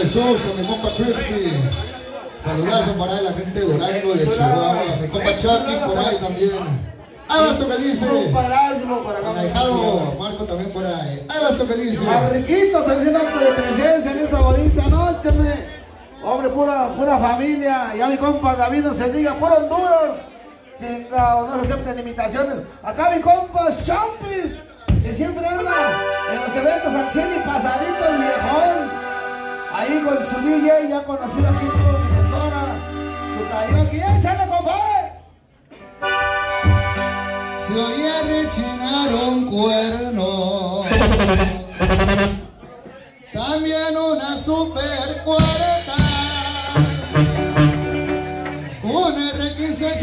Jesús, mi compa Crispy. Saludazo para ahí la gente de Durango, de Chihuahua. Mi compa Chucky por ahí también. Ahí va que dice. Alejandro, Marco también por ahí. Que dice. Marriquito, solicitando de presencia en esta bonita noche, hombre. Hombre, pura, pura familia. Ya mi compa David no se diga, puro Honduras. Chingao, no se acepten imitaciones. Acá mi compa Champis, que siempre anda en los eventos al cine y pasadito viejón. Ahí con su DJ ya conocido aquí en Minnesota. Su karaoke. ¡Ya, échale, compadre! Se oía rechinar un cuerno. También una super cuarta. Un R15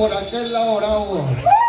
Por aquel lado.